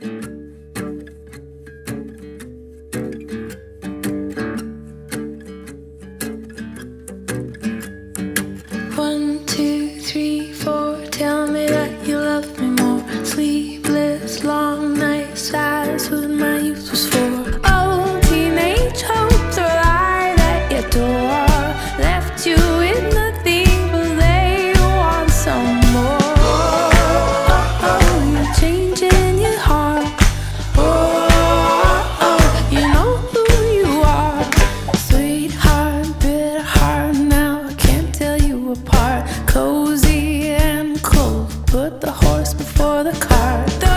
One Put the horse before the cart.